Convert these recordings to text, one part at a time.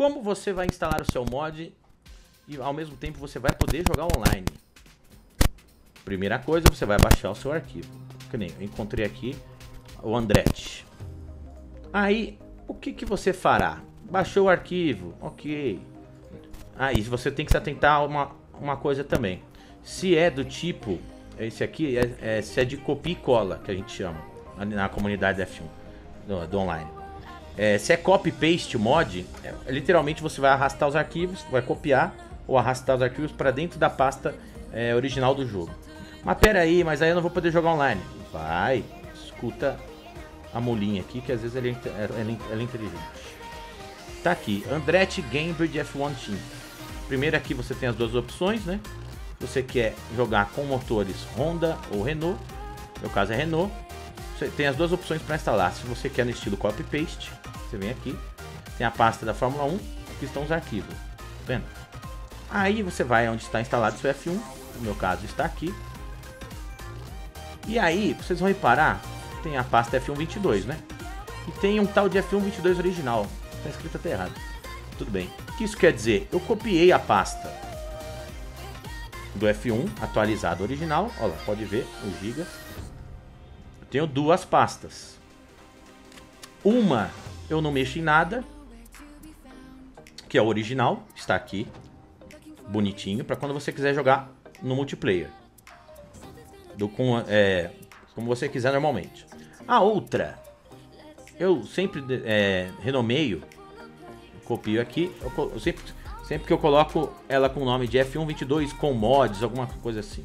como você vai instalar o seu mod e ao mesmo tempo você vai poder jogar online. Primeira coisa, você vai baixar o seu arquivo. Que nem eu encontrei aqui o Andretti. Aí, o que, que você fará? Baixou o arquivo, ok. Aí, você tem que se atentar a uma, uma coisa também. Se é do tipo, esse aqui, é, é, se é de copia e cola, que a gente chama, na comunidade F1, do, do online. É, se é copy-paste mod, é, literalmente você vai arrastar os arquivos, vai copiar ou arrastar os arquivos para dentro da pasta é, original do jogo. Mas pera aí, mas aí eu não vou poder jogar online. Vai, escuta a molinha aqui, que às vezes ela é, ela, ela é inteligente. Tá aqui, Andretti Gamebridge F1 Team. Primeiro aqui você tem as duas opções, né? Você quer jogar com motores Honda ou Renault, no meu caso é Renault. Você tem as duas opções para instalar. Se você quer no estilo copy-paste, você vem aqui, tem a pasta da Fórmula 1, aqui estão os arquivos, tá vendo? Aí você vai onde está instalado seu F1, no meu caso está aqui. E aí, vocês vão reparar, tem a pasta F122, né? E tem um tal de F122 original. Tá escrito até errado. Tudo bem. O que isso quer dizer? Eu copiei a pasta do F1 atualizado original. Olha lá, pode ver os gigas. Eu tenho duas pastas. Uma eu não mexo em nada, que é o original, está aqui, bonitinho, para quando você quiser jogar no multiplayer. Do, com, é, como você quiser normalmente. A outra, eu sempre é, renomeio, copio aqui, eu, eu sempre, sempre que eu coloco ela com o nome de F122 com mods, alguma coisa assim.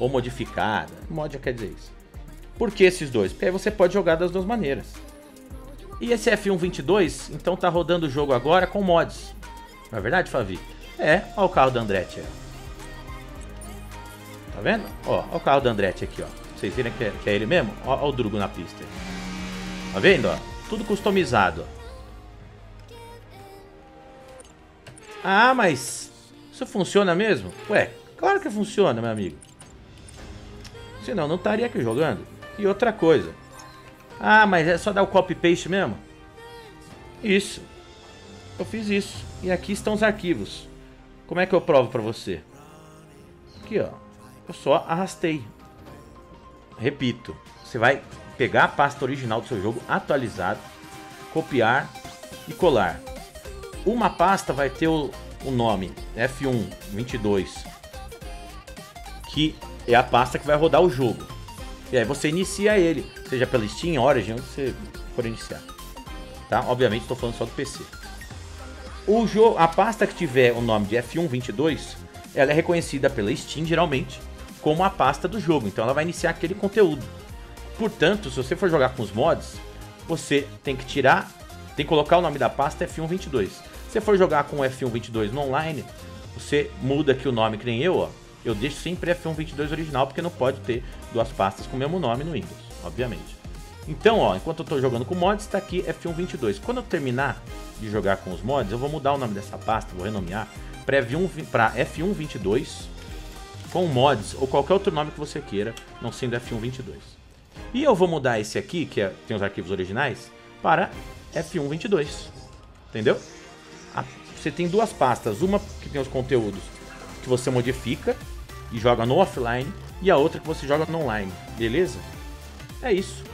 Ou modificada, mod quer dizer isso. Por que esses dois? Porque aí você pode jogar das duas maneiras. E esse F122, então tá rodando o jogo agora com mods. Não é verdade, Favi? É, olha o carro da Andretti. Tá vendo? Ó, olha o carro da Andretti aqui, ó. Vocês viram que é, que é ele mesmo? Ó, ó, o Drugo na pista. Tá vendo, ó? Tudo customizado. Ah, mas isso funciona mesmo? Ué, claro que funciona, meu amigo. Senão não estaria aqui jogando. E outra coisa. Ah, mas é só dar o copy-paste mesmo? Isso. Eu fiz isso. E aqui estão os arquivos. Como é que eu provo pra você? Aqui, ó. Eu só arrastei. Repito. Você vai pegar a pasta original do seu jogo atualizado, copiar e colar. Uma pasta vai ter o, o nome F1 22, que é a pasta que vai rodar o jogo. E aí você inicia ele, seja pela Steam, Origin, onde você for iniciar. Tá? Obviamente estou falando só do PC. O jogo, a pasta que tiver o nome de F122, ela é reconhecida pela Steam geralmente como a pasta do jogo, então ela vai iniciar aquele conteúdo. Portanto, se você for jogar com os mods, você tem que tirar, tem que colocar o nome da pasta F122. Se for jogar com F122 no online, você muda aqui o nome que nem eu, ó. Eu deixo sempre F122 original porque não pode ter duas pastas com o mesmo nome no Windows, obviamente. Então, ó, enquanto eu estou jogando com mods, está aqui F122. Quando eu terminar de jogar com os mods, eu vou mudar o nome dessa pasta, vou renomear para F122 com mods ou qualquer outro nome que você queira, não sendo F122. E eu vou mudar esse aqui, que é, tem os arquivos originais, para F122. Entendeu? você tem duas pastas, uma que tem os conteúdos que você modifica e joga no offline e a outra que você joga no online, beleza? É isso.